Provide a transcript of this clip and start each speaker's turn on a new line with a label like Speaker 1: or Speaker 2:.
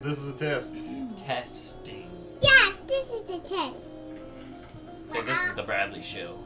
Speaker 1: This is a test.
Speaker 2: Testing.
Speaker 3: Yeah, this is the test.
Speaker 2: So this is the Bradley show.